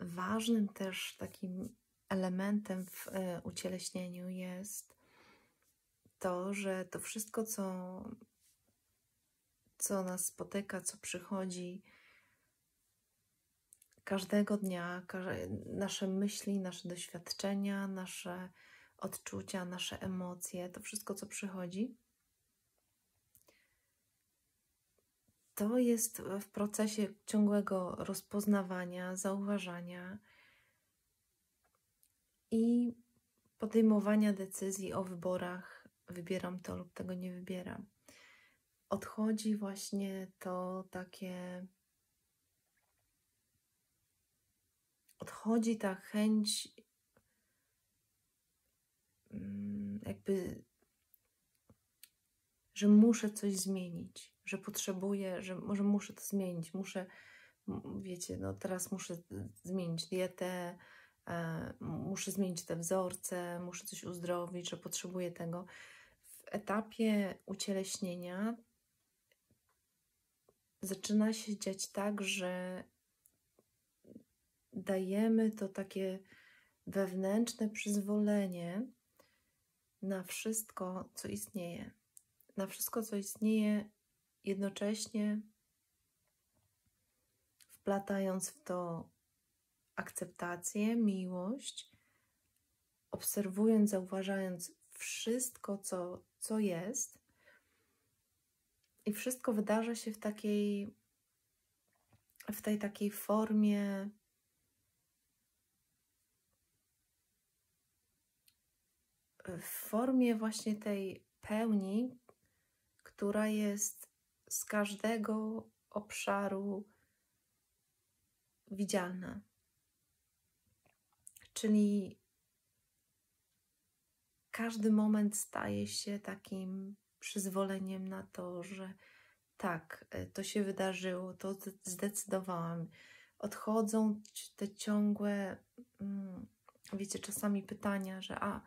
ważnym też takim elementem w e, ucieleśnieniu jest to, że to wszystko, co, co nas spotyka, co przychodzi każdego dnia, nasze myśli, nasze doświadczenia, nasze odczucia, nasze emocje, to wszystko, co przychodzi, to jest w procesie ciągłego rozpoznawania, zauważania i podejmowania decyzji o wyborach. Wybieram to lub tego nie wybieram. Odchodzi właśnie to takie. Odchodzi ta chęć, mm, jakby, że muszę coś zmienić że potrzebuję, że może muszę to zmienić, muszę, wiecie, no teraz muszę zmienić dietę, e, muszę zmienić te wzorce, muszę coś uzdrowić, że potrzebuję tego. W etapie ucieleśnienia zaczyna się dziać tak, że dajemy to takie wewnętrzne przyzwolenie na wszystko, co istnieje. Na wszystko, co istnieje, jednocześnie wplatając w to akceptację, miłość, obserwując, zauważając wszystko, co, co jest, i wszystko wydarza się w takiej, w tej takiej formie. W formie właśnie tej pełni, która jest z każdego obszaru widzialna. Czyli każdy moment staje się takim przyzwoleniem na to, że tak, e, to się wydarzyło, to zdecydowałam. Odchodzą te ciągłe, mm, wiecie, czasami pytania, że a,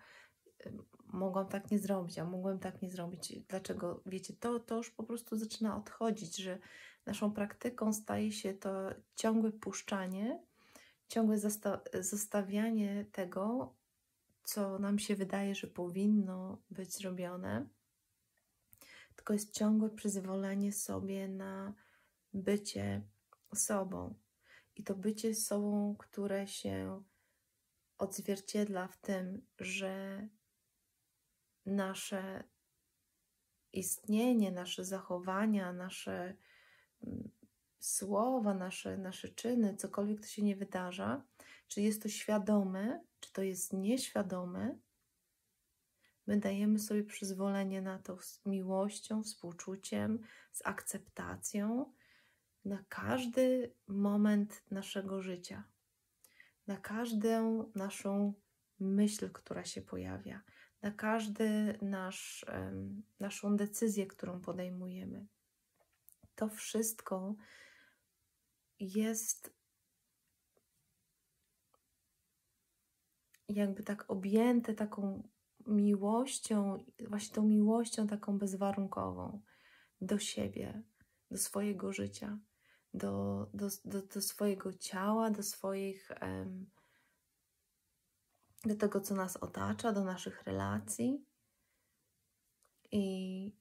mogłam tak nie zrobić, a mogłem tak nie zrobić. Dlaczego? Wiecie, to, to już po prostu zaczyna odchodzić, że naszą praktyką staje się to ciągłe puszczanie, ciągłe zosta zostawianie tego, co nam się wydaje, że powinno być zrobione, tylko jest ciągłe przyzwolenie sobie na bycie sobą. I to bycie sobą, które się odzwierciedla w tym, że nasze istnienie, nasze zachowania, nasze mm, słowa, nasze, nasze czyny, cokolwiek to się nie wydarza, czy jest to świadome, czy to jest nieświadome, my dajemy sobie przyzwolenie na to z miłością, współczuciem, z akceptacją na każdy moment naszego życia, na każdą naszą myśl, która się pojawia, na każdy nasz, naszą decyzję, którą podejmujemy. To wszystko jest jakby tak objęte taką miłością, właśnie tą miłością taką bezwarunkową do siebie, do swojego życia, do, do, do, do swojego ciała, do swoich um, do tego, co nas otacza, do naszych relacji. I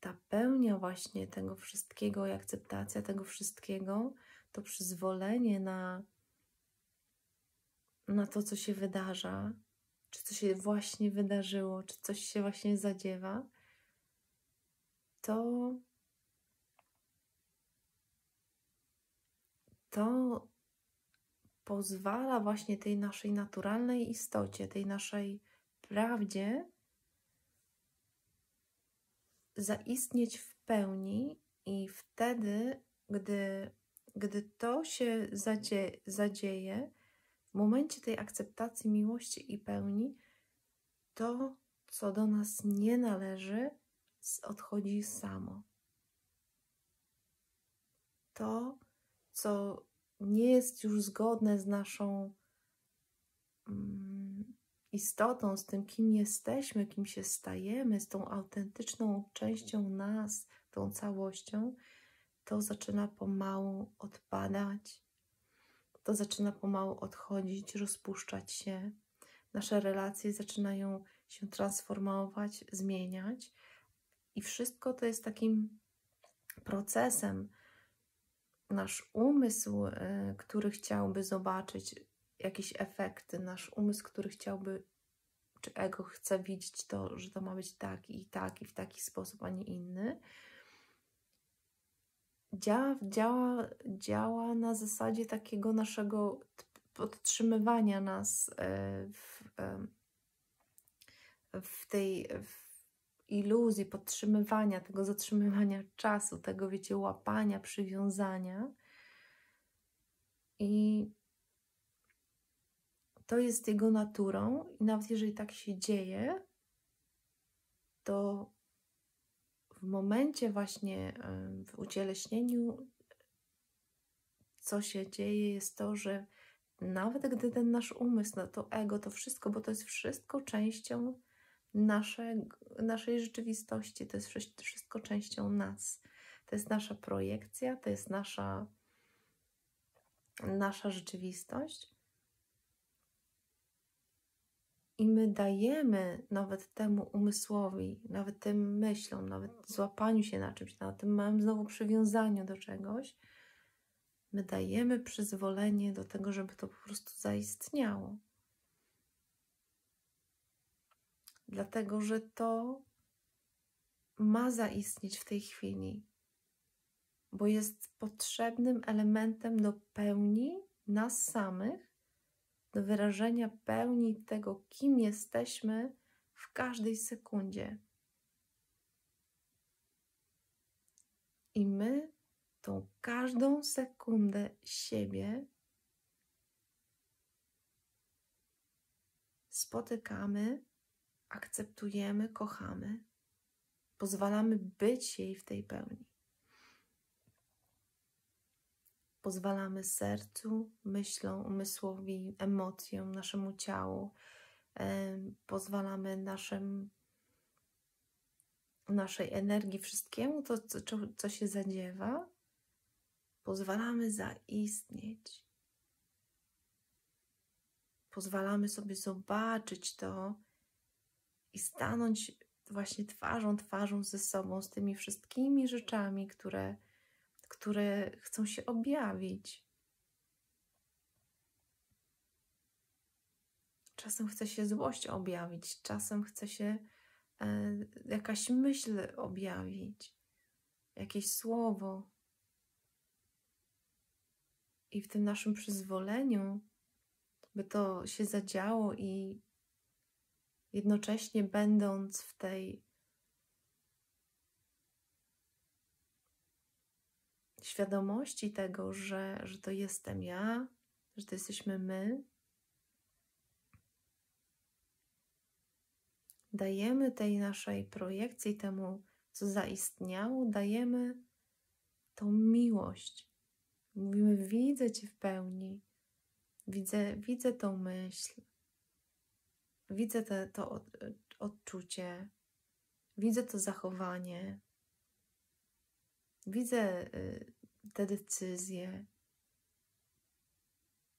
ta pełnia właśnie tego wszystkiego i akceptacja tego wszystkiego, to przyzwolenie na, na to, co się wydarza, czy co się właśnie wydarzyło, czy coś się właśnie zadziewa, to to pozwala właśnie tej naszej naturalnej istocie, tej naszej prawdzie zaistnieć w pełni i wtedy, gdy, gdy to się zadzie, zadzieje, w momencie tej akceptacji miłości i pełni, to, co do nas nie należy, odchodzi samo. To, co nie jest już zgodne z naszą mm, istotą, z tym, kim jesteśmy, kim się stajemy, z tą autentyczną częścią nas, tą całością, to zaczyna pomału odpadać to zaczyna pomału odchodzić, rozpuszczać się. Nasze relacje zaczynają się transformować, zmieniać, i wszystko to jest takim procesem. Nasz umysł, y, który chciałby zobaczyć jakieś efekty, nasz umysł, który chciałby, czy ego chce widzieć to, że to ma być tak i tak i w taki sposób, a nie inny, działa, działa, działa na zasadzie takiego naszego podtrzymywania nas y, w, y, w tej w iluzji podtrzymywania, tego zatrzymywania czasu, tego, wiecie, łapania, przywiązania. I to jest jego naturą, i nawet jeżeli tak się dzieje, to w momencie właśnie w ucieleśnieniu, co się dzieje, jest to, że nawet gdy ten nasz umysł, no to ego, to wszystko, bo to jest wszystko częścią nasze, naszej rzeczywistości, to jest wszystko częścią nas. To jest nasza projekcja, to jest nasza, nasza rzeczywistość. I my dajemy nawet temu umysłowi, nawet tym myślom, nawet złapaniu się na czymś, na tym małym znowu przywiązaniu do czegoś, my dajemy przyzwolenie do tego, żeby to po prostu zaistniało. Dlatego, że to ma zaistnieć w tej chwili, bo jest potrzebnym elementem do pełni nas samych do wyrażenia pełni tego, kim jesteśmy w każdej sekundzie. I my tą każdą sekundę siebie spotykamy, akceptujemy, kochamy, pozwalamy być jej w tej pełni. pozwalamy sercu, myślom, umysłowi, emocjom, naszemu ciału, pozwalamy naszym, naszej energii, wszystkiemu to, co, co się zadziewa, pozwalamy zaistnieć. Pozwalamy sobie zobaczyć to i stanąć właśnie twarzą, twarzą ze sobą, z tymi wszystkimi rzeczami, które które chcą się objawić. Czasem chce się złość objawić, czasem chce się e, jakaś myśl objawić, jakieś słowo. I w tym naszym przyzwoleniu, by to się zadziało i jednocześnie będąc w tej świadomości tego, że, że to jestem ja, że to jesteśmy my, dajemy tej naszej projekcji, temu, co zaistniało, dajemy tą miłość. Mówimy, widzę Cię w pełni, widzę, widzę tą myśl, widzę te, to odczucie, widzę to zachowanie, widzę y, te decyzje.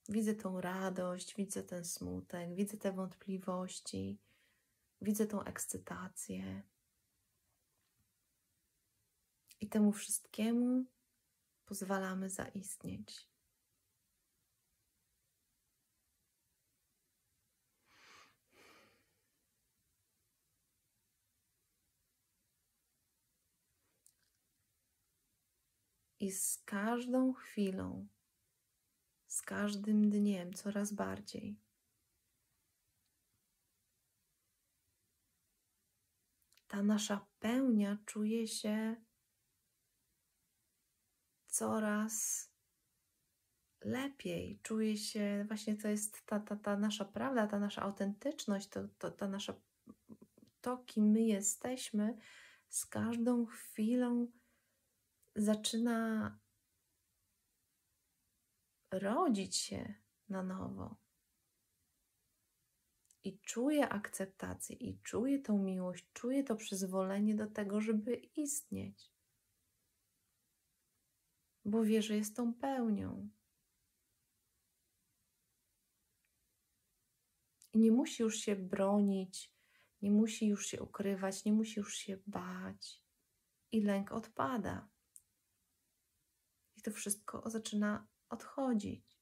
Widzę tą radość, widzę ten smutek, widzę te wątpliwości, widzę tą ekscytację. I temu wszystkiemu pozwalamy zaistnieć. I z każdą chwilą, z każdym dniem coraz bardziej. Ta nasza pełnia czuje się coraz lepiej, czuje się, właśnie to jest ta, ta, ta nasza prawda, ta nasza autentyczność, to, to, ta nasza, to kim my jesteśmy, z każdą chwilą zaczyna rodzić się na nowo. I czuje akceptację, i czuje tą miłość, czuje to przyzwolenie do tego, żeby istnieć. Bo wie, że jest tą pełnią. I nie musi już się bronić, nie musi już się ukrywać, nie musi już się bać. I lęk odpada. To wszystko zaczyna odchodzić.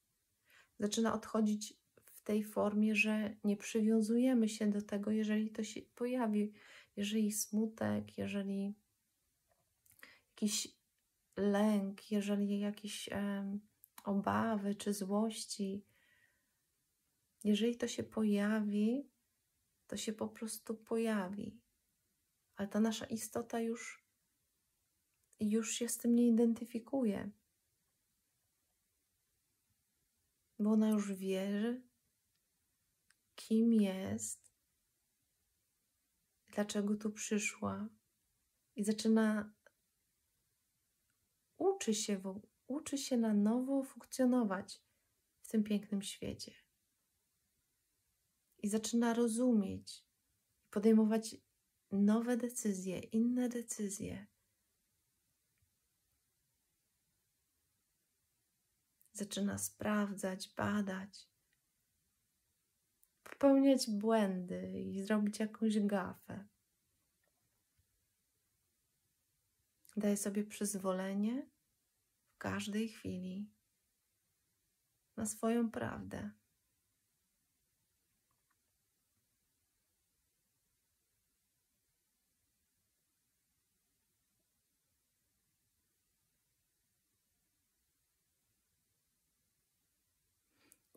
Zaczyna odchodzić w tej formie, że nie przywiązujemy się do tego, jeżeli to się pojawi, jeżeli smutek, jeżeli jakiś lęk, jeżeli jakieś obawy czy złości, jeżeli to się pojawi, to się po prostu pojawi. Ale ta nasza istota już, już się z tym nie identyfikuje. Bo ona już wie, kim jest, dlaczego tu przyszła i zaczyna uczy się, uczy się na nowo funkcjonować w tym pięknym świecie. I zaczyna rozumieć, podejmować nowe decyzje, inne decyzje. Zaczyna sprawdzać, badać, popełniać błędy i zrobić jakąś gafę. Daje sobie przyzwolenie w każdej chwili na swoją prawdę.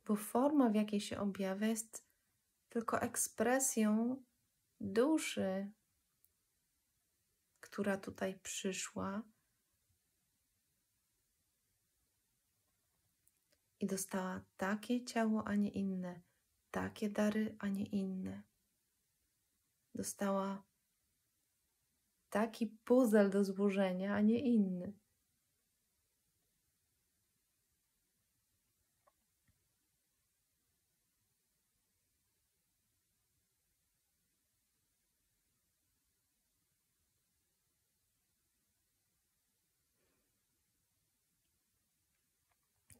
Bo forma, w jakiej się objawia, jest tylko ekspresją duszy, która tutaj przyszła i dostała takie ciało, a nie inne, takie dary, a nie inne. Dostała taki puzzle do złożenia, a nie inny.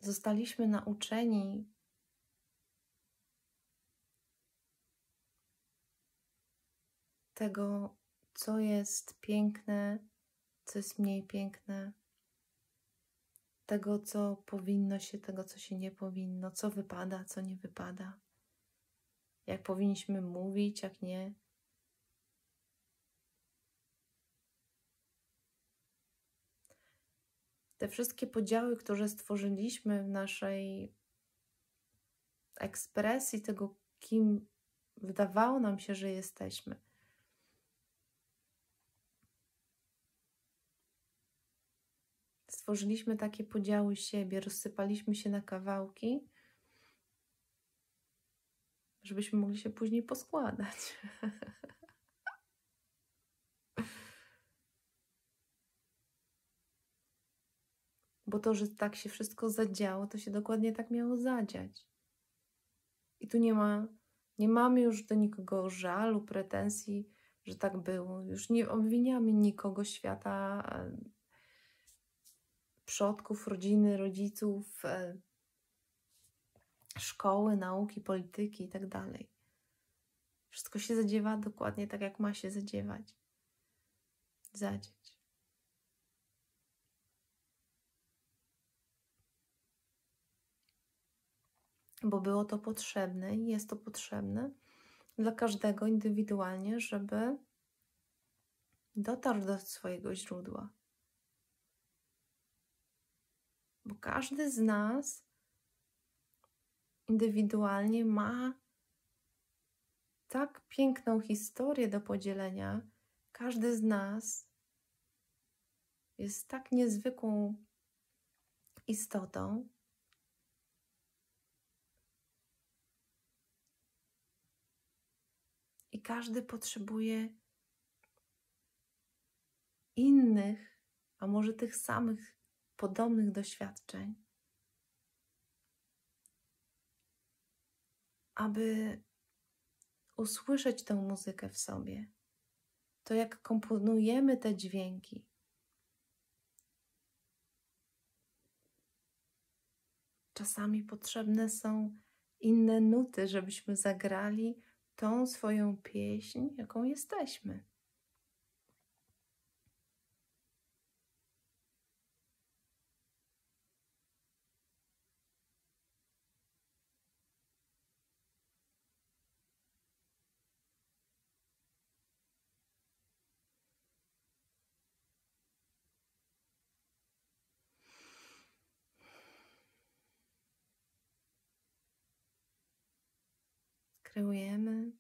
Zostaliśmy nauczeni tego, co jest piękne, co jest mniej piękne, tego, co powinno się, tego, co się nie powinno, co wypada, co nie wypada, jak powinniśmy mówić, jak nie. Te wszystkie podziały, które stworzyliśmy w naszej ekspresji tego, kim wydawało nam się, że jesteśmy. Stworzyliśmy takie podziały siebie, rozsypaliśmy się na kawałki, żebyśmy mogli się później poskładać. Bo to, że tak się wszystko zadziało, to się dokładnie tak miało zadziać. I tu nie ma, nie mamy już do nikogo żalu, pretensji, że tak było. Już nie obwiniamy nikogo świata, przodków, rodziny, rodziców, e, szkoły, nauki, polityki itd. Tak wszystko się zadziewa dokładnie tak, jak ma się zadziewać. Zadzieć. Bo było to potrzebne i jest to potrzebne dla każdego indywidualnie, żeby dotarł do swojego źródła. Bo każdy z nas indywidualnie ma tak piękną historię do podzielenia. Każdy z nas jest tak niezwykłą istotą, każdy potrzebuje innych, a może tych samych podobnych doświadczeń, aby usłyszeć tę muzykę w sobie. To jak komponujemy te dźwięki. Czasami potrzebne są inne nuty, żebyśmy zagrali tą swoją pieśń, jaką jesteśmy. Kreujemy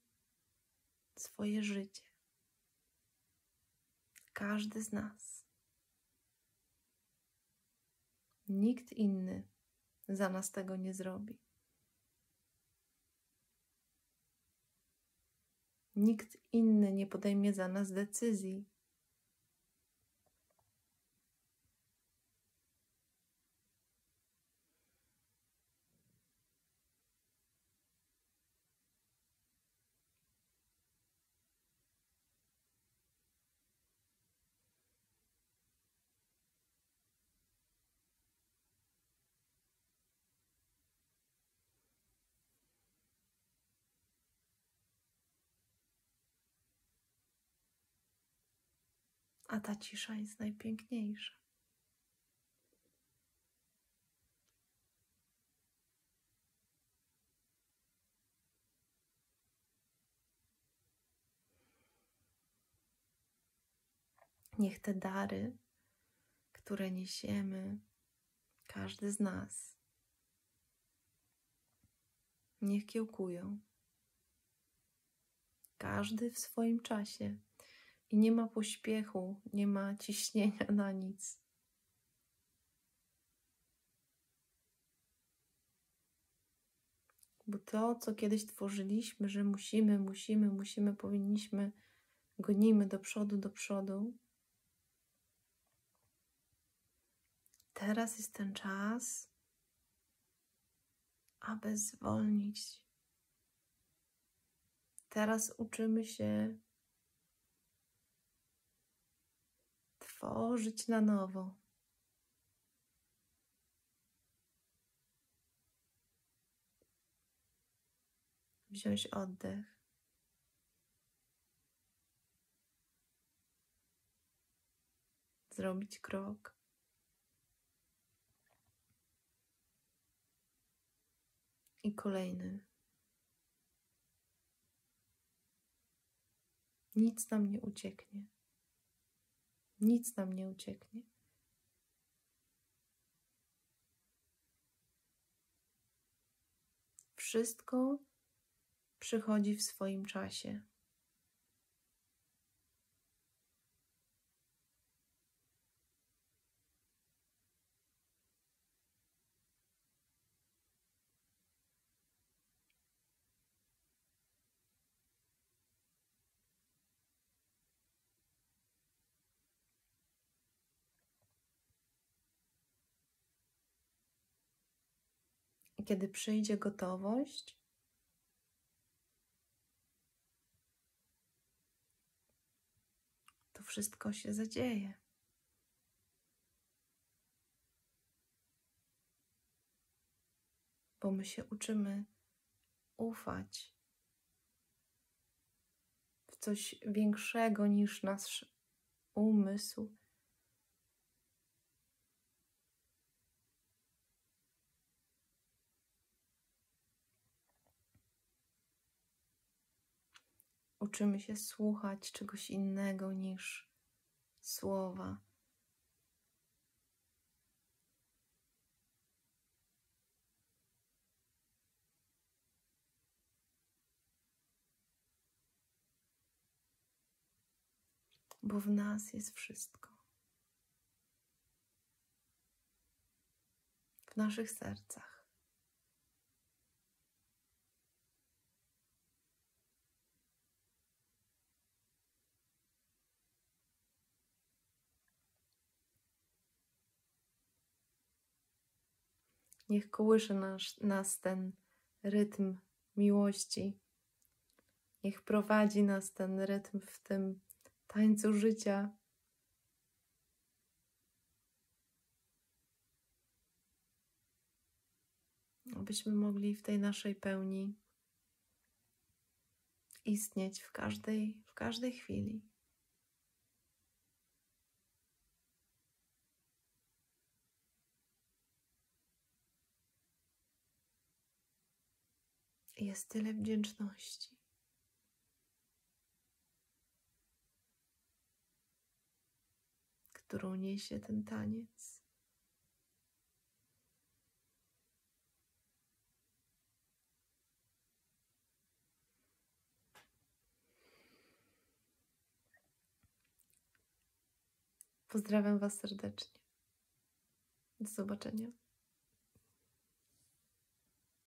swoje życie. Każdy z nas. Nikt inny za nas tego nie zrobi. Nikt inny nie podejmie za nas decyzji. A ta cisza jest najpiękniejsza. Niech te dary, które niesiemy, każdy z nas, niech kiełkują. Każdy w swoim czasie i nie ma pośpiechu, nie ma ciśnienia na nic. Bo to, co kiedyś tworzyliśmy, że musimy, musimy, musimy, powinniśmy, gonimy do przodu, do przodu. Teraz jest ten czas, aby zwolnić. Teraz uczymy się tworzyć na nowo. Wziąć oddech. Zrobić krok. I kolejny. Nic nam nie ucieknie. Nic nam nie ucieknie. Wszystko przychodzi w swoim czasie. Kiedy przyjdzie gotowość, to wszystko się zadzieje. Bo my się uczymy ufać w coś większego niż nasz umysł uczymy się słuchać czegoś innego niż słowa. Bo w nas jest wszystko. W naszych sercach. Niech kołysze nas, nas ten rytm miłości. Niech prowadzi nas ten rytm w tym tańcu życia. abyśmy mogli w tej naszej pełni istnieć w każdej, w każdej chwili. Jest tyle wdzięczności. którą niesie ten taniec. Pozdrawiam Was serdecznie. Do zobaczenia.